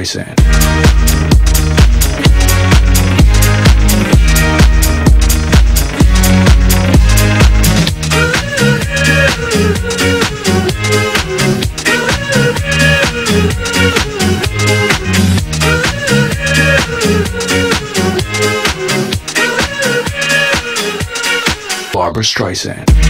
Streisand. Barbra Streisand.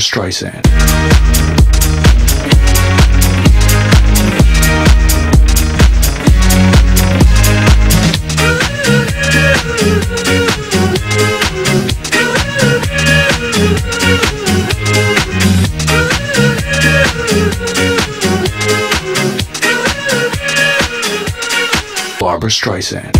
Streisand. Barbra Streisand.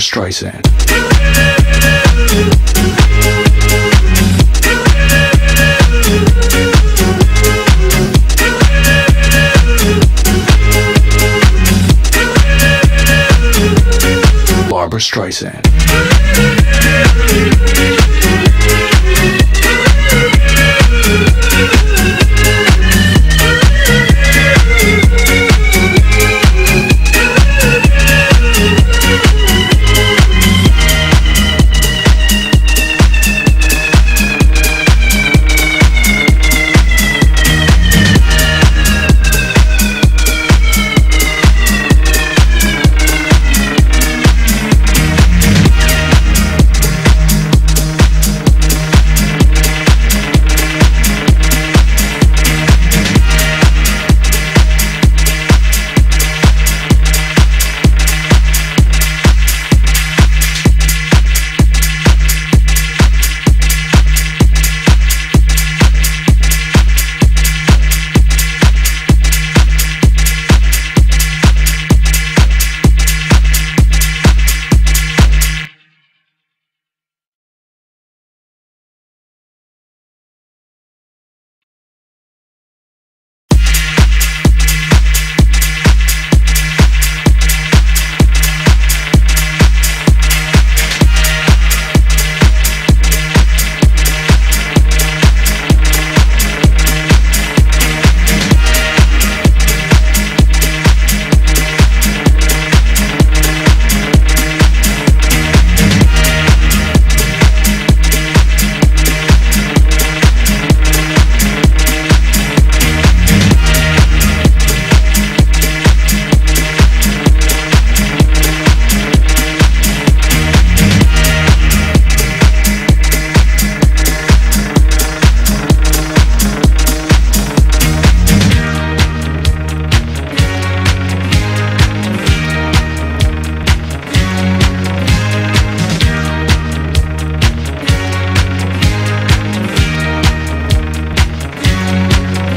Streisand. Barbra Streisand.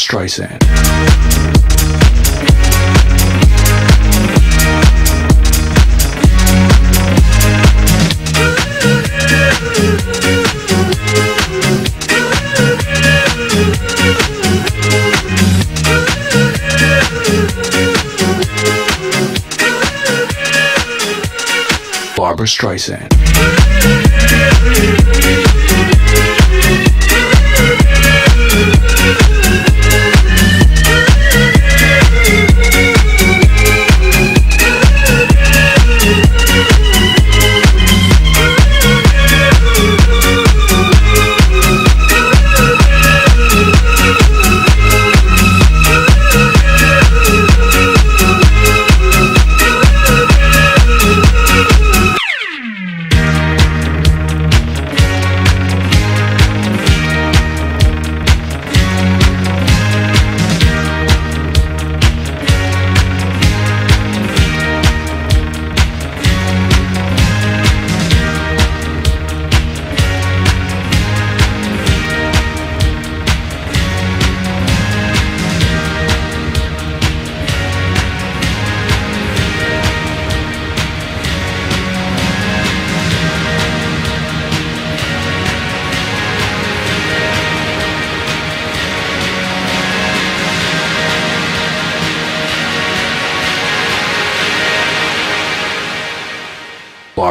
Streisand. Barbra Streisand.